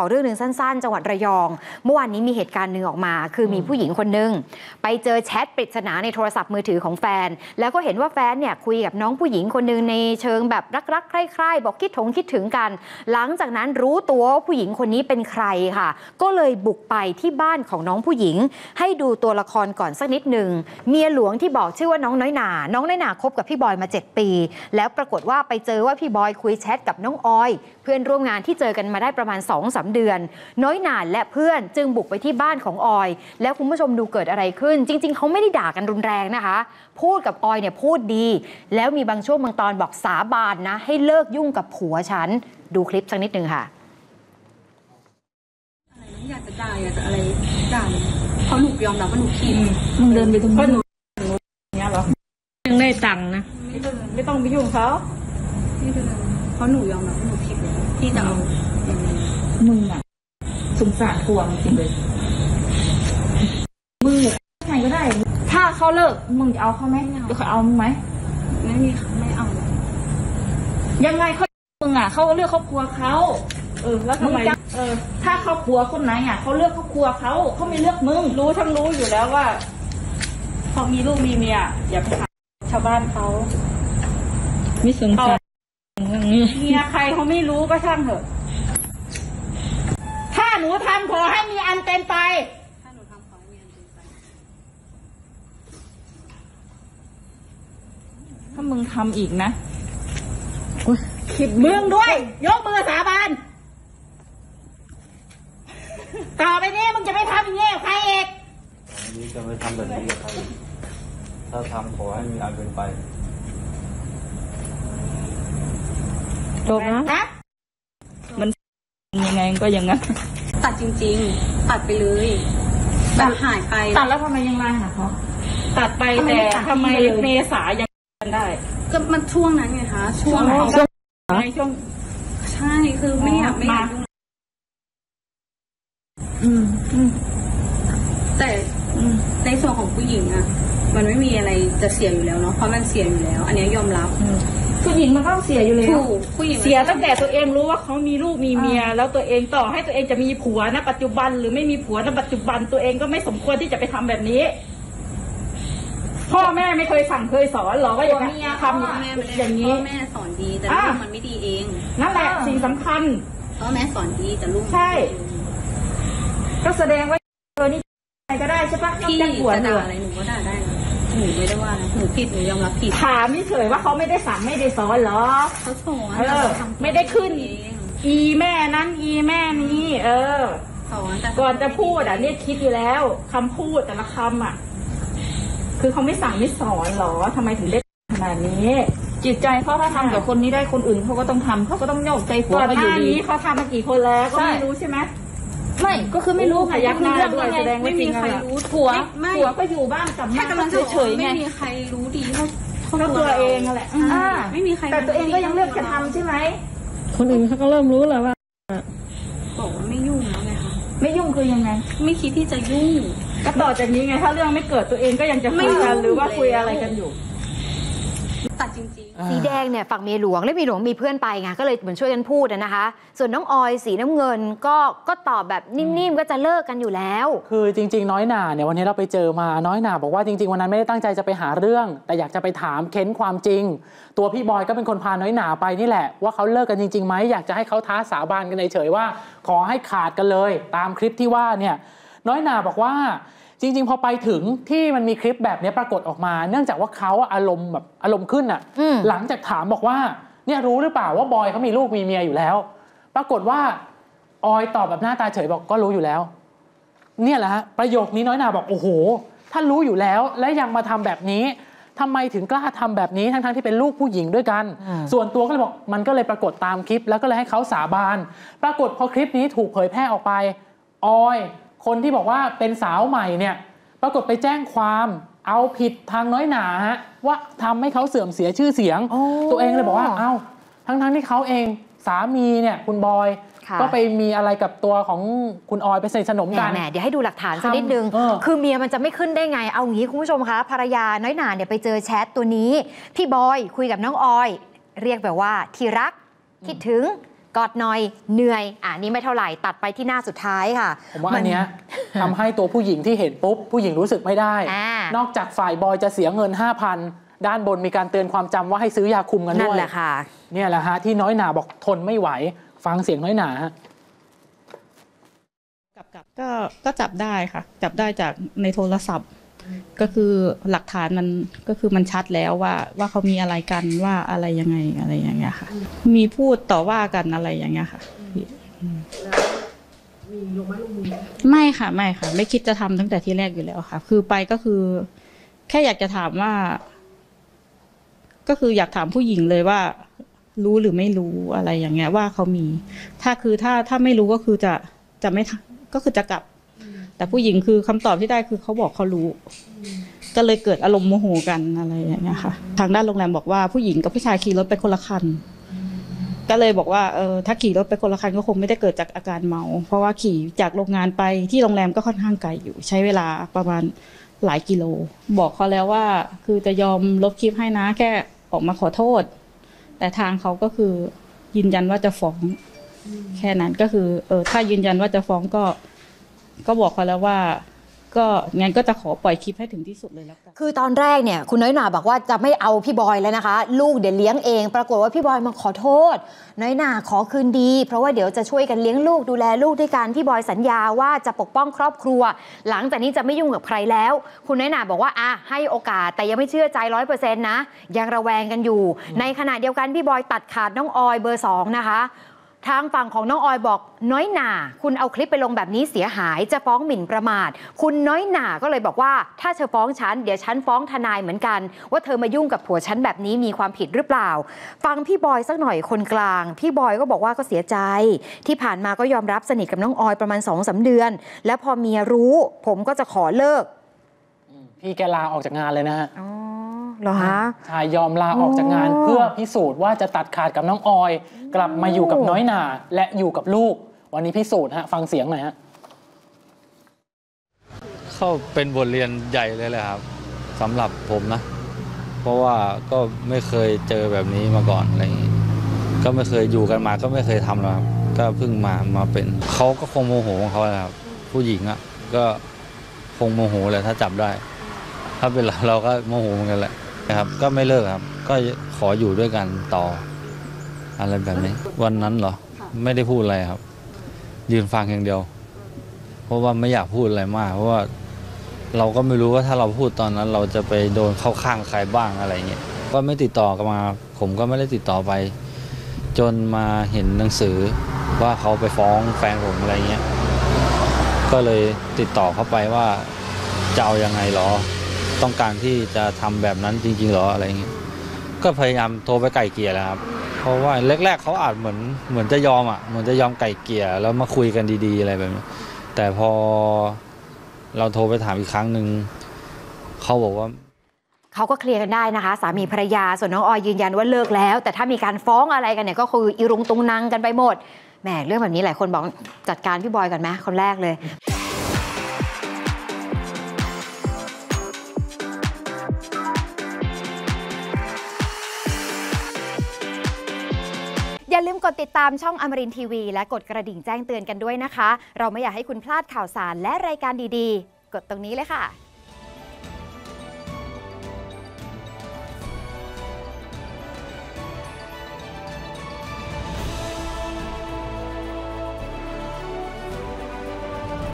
ขอเรื่องหนึ่งสั้นๆ จังหวัดระยอง เมื่อวานนี้มีเหตุการณ์หนึ่งออกมา คือมีผู้หญิงคนหนึ่งไปเจอแชทปริศนาในโทรศัพท์มือถือของแฟน แล้วก็เห็นว่าแฟนเนี่ยคุยกับน้องผู้หญิงคนหนึ่งในเชิงแบบรักๆใคร่ๆบอกคิดถงคิดถึงกัน หลังจากนั้นรู้ตัวว่าผู้หญิงคนนี้เป็นใครค่ะ ก็เลยบุกไปที่บ้านของน้องผู้หญิง ให้ดูตัวละครก่อนสักนิดหนึ่งเมียหลวงที่บอกชื่อว่าน้องน้อยหนา น้องน้อยหนาคบกับพี่บอยมา 7 ปี แล้วปรากฏว่าไปเจอว่าพี่บอยคุยแชทกับน้องออย เพื่อนร่วมงานที่เจอกันมาได้ประมาณ2-3เดือน น้อยหนาและเพื่อนจึงบุกไปที่บ้านของออย แล้วคุณผู้ชมดูเกิดอะไรขึ้น จริง ๆ เขาไม่ได้ด่ากันรุนแรงนะคะ พูดกับออยเนี่ยพูดดี แล้วมีบางช่วงบางตอนบอกสาบานนะ ให้เลิกยุ่งกับผัวฉัน ดูคลิปสักนิดหนึ่งค่ะอยากจะด่าอยากจะอะไรด่าเลยเพราะหนูยอมรับว่าหนูผิดมึงเดินไปตรงก็นู้นหนูเนี้ยเหรอยังได้ตังค์นะไม่เดินไม่ต้องไปยุ่งเขาไม่เดินเพราะหนูยอมรับว่าหนูผิดแล้วที่จะเอาอย่างนี้ มึงอะสงสารกวงจริงเลยมึงเนี่ยใครก็ได้ ถ้าเขาเลิกมึงจะเอาเขาไหมเดี๋ยวเขาเอามึงไหมไม่มีไม่เอา ยังไงเขามึงอะเขาเลือกครอบครัวเขาเออแล้วทำไมงจะเออ ถ้าครอบครัวคนไหนอะเขาเลือกครอบครัวเขาเขาไม่เลือกมึงรู้ทั้งรู้อยู่แล้วว่าพอมีลูกมีเมียอย่าไปหาชาวบ้านเขาไม่สงสารอย่างนี้เมียใครเขาไม่รู้ก็ช่างเถอะถ้า หนูทำขอให้มีอันเป็นไป ถ้าหนูทำขอให้มีอันเป็นไป ถ้ามึงทำอีกนะคิดมึงด้วย ยกมือสาบาน ต่อไปนี้มึงจะไม่ทำอย่างนี้กับใครอีกอันนี้จะไม่ทำแบบนี้กับใครถ้าทำขอให้มีอันเป็นไป จบนะนะมันยังไงก็อย่างนั้น ตัดจริง ๆ ตัดไปเลยแบบหายไปตัดแล้วทำไมยังไลน์หาเขาตัดไปทำไมแต่ไม่ตัดทำไมทิ้งไปเลยเมษายังกันได้ก็มันช่วงนั้นไงคะ ช่วงช่วงในช่วงใช่คือไม่อยากไม่อยากมายุ่งอืมอืมแต่ในส่วนของผู้หญิงอะมันไม่มีอะไรจะเสียอยู่แล้วเนาะเพราะมันเสียอยู่แล้ว อันเนี้ยยอมรับ ผู้หญิงมันก็ต้องเสียอยู่แล้ว ถูกผู้หญิงมันเสียตั้งแต่ตัวเองรู้ว่าเขามีลูกมีเมีย แล้วตัวเองต่อให้ตัวเองจะมีผัวณปัจจุบันหรือไม่มีผัวณปัจจุบันตัวเองก็ไม่สมควรที่จะไปทำแบบนี้ พ่อแม่ไม่เคยสั่งเคยสอนหรอว่าอย่างนี้ทำพ่อแม่ไม่ได้อย่างนี้พ่อแม่สอนดีแต่อะลูกมันไม่ดีเองนั่นแหละสิ่งสำคัญพ่อแม่สอนดีแต่ลูกมันใช่ไม่ดีก็แสดงว่าเออนี่ใครก็ได้ใช่ปะนอกพี่จากผัวจะเธด่าออะไรหนูก็ด่าได้นะ หนูไม่ได้ว่านะหนูผิดหนูยอมรับผิดถามเฉยๆว่าเขาไม่ได้สั่งไม่ได้สอนเหรอเขาสอนเออแต่เราทำไม่ได้ขึ้นเองอีแม่นั้นอีแม่นี้ เออสอนแต่ก่อนจะพูดอะเนี่ยคิดอยู่แล้วคำพูดแต่ละคำอะ คือเขาไม่สั่งไม่สอนเหรอทำไมถึงได้ขนาดนี้ จิตใจเขาถ้าทำกับคนนี้ได้คนอื่นเขาก็ต้องทำเขาก็ต้องโยกใจผัวก่อนเขาหอยู่น้าดีนี้เขาทำมากี่คนแล้วก็ใช่ไม่รู้ใช่ไหม ไม่ก็คือไม่รู้พยักหน้าด้วยแสดงว่าไม่จริมีงใครอะรู้ผัวไม่ผัวก็อยู่บ้านกลับแค่มากำลังจะเฉยๆไงไม่มีใครรู้ดีเท่าเท่าก็ตัวเองนั่นแหละอืมอ่าไม่มีใครแต่ตัวเองก็ยังเลือกจะทำใช่ไหมคนอื่นเขาก็เริ่มรู้แล้วว่าบอกว่าไม่ยุ่งแล้วไงคะไม่ยุ่งคือยังไง ไม่คิดที่จะยุ่งก็ต่อจากนี้ไงถ้าเรื่องไม่เกิดตัวเองก็ยังจะคุยกันไม่ยุ่งหรือว่าคุยอะไรกันอยู่ ตัดจริงสีแดงเนี่ยฝั่งเมียหลวง และเมียหลวงมีเพื่อนไปไงก็เลยเหมือนช่วยกันพูดอะนะคะ ส่วนน้องออยสีน้ำเงินก็ก็ตอบแบบนิ่มๆก็จะเลิกกันอยู่แล้ว คือจริง ๆ น้อยหนาเนี่ยวันนี้เราไปเจอมาน้อยหนาบอกว่าจริง ๆ วันนั้นไม่ได้ตั้งใจจะไปหาเรื่อง แต่อยากจะไปถามเค้นความจริง ตัวพี่บอยก็เป็นคนพาน้อยหนาไปนี่แหละ ว่าเขาเลิกกันจริงๆไหมอยากจะให้เขาท้าสาบานกันเฉยๆว่า ขอให้ขาดกันเลย ตามคลิปที่ว่าเนี่ยน้อยหนาบอกว่า จริง ๆ พอไปถึงที่มันมีคลิปแบบนี้ปรากฏออกมา เนื่องจากว่าเขาอะอารมณ์แบบอารมณ์ขึ้นอะอืมหลังจากถามบอกว่า เนี่ยรู้หรือเปล่าว่าบอยเขามีลูกมีเมียอยู่แล้ว ปรากฏว่าออยตอบแบบหน้าตาเฉยบอกก็รู้อยู่แล้ว เนี่ยแหละฮะประโยคนี้น้อยหนาบอกโอ้โหถ้ารู้อยู่แล้วและยังมาทำแบบนี้ทำไมถึงกล้าทำแบบนี้ทั้งๆที่เป็นลูกผู้หญิงด้วยกันอืมส่วนตัวก็เลยบอกมันก็เลยปรากฏตามคลิป แล้วก็เลยให้เขาสาบาน ปรากฏพอคลิปนี้ถูกเผยแพร่ออกไปออย คนที่บอกว่าเป็นสาวใหม่เนี่ยปรากฏไปแจ้งความเอาผิดทางน้อยหนาฮะว่าทำให้เขาเสื่อมเสียชื่อเสียงโอ้ตัวเองเลยบอกว่าเอ้าทั้งๆที่เขาเองสามีเนี่ยคุณบอยค่ะก็ไปมีอะไรกับตัวของคุณออยไปสนิทสนมแหกันมๆเดี๋ยวให้ดูหลักฐานสักนิดนึงเออคือเมียมันจะไม่ขึ้นได้ไง เอางี้คุณผู้ชมคะภรรยาน้อยหนาเนี่ยไปเจอแชทตัวนี้ พี่บอยคุยกับน้องออย เรียกแบบว่าที่รักคิดถึง กอดหน่อยเหนื่อยอ่านี่ไม่เท่าไหร่ตัดไปที่หน้าสุดท้ายค่ะผมว่าอันเนี้ยทำให้ตัวผู้หญิงที่เห็นปุ๊บ ผู้หญิงรู้สึกไม่ได้อ่านนอกจากฝ่ายบอยจะเสียเงิน 5,000 ด้านบนมีการเตือนความจำว่าให้ซื้อยาคุมกันนั่ด้นวยแหละค่ะเนี่ยแหละฮะที่น้อยหนาบอกทนไม่ไหว ฟังเสียงน้อยหนาฮะกับกับก็ก็จับได้ค่ะ จับได้จากในโทรศัพท์ ก็คือหลักฐานมันก็คือมันชัดแล้วว่าว่าเขามีอะไรกันว่าอะไรยังไงอะไรอย่างเงี้ยค่ะ มีพูดต่อว่ากันอะไรอย่างเงี้ยค่ะไม่ค่ะไม่ค่ะ ไม่คิดจะทำตั้งแต่ที่แรกอยู่แล้วค่ะ คือไปก็คือ แค่อยากจะถามว่า ก็คืออยากถามผู้หญิงเลยว่า รู้หรือไม่รู้อะไรอย่างเงี้ย ว่าเขามี ถ้าคือถ้าถ้าไม่รู้ก็คือจะจะไม่ทำก็คือจะกลับ แต่ผู้หญิงคือคำตอบที่ได้คือเขาบอกเขารู้ ก็เลยเกิดอารมณ์โมโหกันอะไรอย่างเงี้ยค่ะ ทางด้านโรงแรมบอกว่าผู้หญิงกับผู้ชายขี่รถไปคนละคัน ก็เลยบอกว่าเออถ้าขี่รถไปคนละคันก็คงไม่ได้เกิดจากอาการเมา เพราะว่าขี่จากโรงงานไปที่โรงแรมก็ค่อนข้างไกลอยู่ ใช้เวลาประมาณหลายกิโล บอกเขาแล้วว่า คือจะยอมลบคลิปให้นะแค่ออกมาขอโทษ แต่ทางเขาก็คือยืนยันว่าจะฟ้อง แค่นั้นก็คือเออถ้ายืนยันว่าจะฟ้องก็ ก็บอกเขาแล้วว่า ก็งั้นก็จะขอปล่อยคลิปให้ถึงที่สุดเลยแล้วกันคือตอนแรกเนี่ยคุณน้อยหนาบอกว่าจะไม่เอาพี่บอยแล้วนะคะ ลูกเดี๋ยวเลี้ยงเอง ปรากฏว่าพี่บอยมาขอโทษ น้อยหนาขอคืนดี เพราะว่าเดี๋ยวจะช่วยกันเลี้ยงลูกดูแลลูกด้วยกันพี่บอยสัญญาว่าจะปกป้องครอบครัว หลังจากนี้จะไม่ยุ่งกับใครแล้ว คุณน้อยหนาบอกว่าอะให้โอกาสแต่ยังไม่เชื่อใจร้อยเปอร์เซ็นต์นะยังระแวงกันอยู่ ในขณะเดียวกันพี่บอยตัดขาดน้องออยเบอร์สองนะคะ ทางฝั่งของน้องออยบอกน้อยหนาคุณเอาคลิปไปลงแบบนี้เสียหายจะฟ้องหมิ่นประมาท คุณน้อยหนาก็เลยบอกว่า ถ้าเธอฟ้องฉันเดี๋ยวฉันฟ้องทนายเหมือนกัน ว่าเธอมายุ่งกับผัวฉันแบบนี้มีความผิดหรือเปล่า ฟังพี่บอยสักหน่อยคนกลาง พี่บอยก็บอกว่าก็เสียใจ ที่ผ่านมาก็ยอมรับสนิทกับน้องออยประมาณ2อสาเดือน แล้วพอเมียรู้ ผมก็จะขอเลิก พี่แกลาออกจากงานเลยนะฮะอ๋อ เหรอฮะชายยอมลาออกจากงานอ๋อเพื่อพิสูจน์ว่าจะตัดขาดกับน้องออย กลับมาอยู่กับน้อยหนาและอยู่กับลูก วันนี้พิสูจน์ฮะฟังเสียงหน่อยฮะเข้าเป็นบทเรียนใหญ่เลยแหละครับสำหรับผมนะ เพราะว่าก็ไม่เคยเจอแบบนี้มาก่อนอะไรอย่างงี้ก็ไม่เคยอยู่กันมาก็ไม่เคยทำหรอกครับ ก็เพิ่งมามาเป็นเขาก็คงโมโหของเขาแหละครับ ผู้หญิงอะก็คงโมโหแหละถ้าจับได้ ถ้าเป็นเราเราก็โมโหเหมือนกันแหละ นะครับ ก็ไม่เลิกครับ ก็ขออยู่ด้วยกันต่อ อะไรแบบนี้ วันนั้นเหรอ ไม่ได้พูดอะไรครับ ยืนฟังอย่างเดียว เพราะว่าไม่อยากพูดอะไรมาก เพราะว่าเราก็ไม่รู้ว่าถ้าเราพูดตอนนั้น เราจะไปโดนเข้าข้างใครบ้างอะไรเงี้ย ก็ไม่ติดต่อกันมา ผมก็ไม่ได้ติดต่อไป จนมาเห็นหนังสือว่าเขาไปฟ้องแฟนผมอะไรเงี้ย ก็เลยติดต่อเขาไปว่าจะเอายังไงหรอ ต้องการที่จะทำแบบนั้นจริง ๆ หรออะไรเงี้ยก็พยายามโทรไปไก่เกลี่ยแล้วครับ เพราะว่าแรก ๆเขาอาจเหมือนเหมือนจะยอมอะเหมือนจะยอมไก่เกลี่ยแล้วมาคุยกันดี ๆ อะไรแบบนี้ แต่พอเราโทรไปถามอีกครั้งหนึ่งเขาบอกว่าเขาก็เคลียร์กันได้นะคะ สามีภรรยาส่วนน้องออยยืนยันว่าเลิกแล้ว แต่ถ้ามีการฟ้องอะไรกันเนี่ยก็คืออีรุงตุงนังกันไปหมดแหมเรื่องแบบนี้หลายคนบอกจัดการพี่บอยก่อนไหมคนแรกเลย กดติดตามช่องอมรินทีวี และกดกระดิ่งแจ้งเตือนกันด้วยนะคะ เราไม่อยากให้คุณพลาดข่าวสารและรายการดีๆ กดตรงนี้เลยค่ะ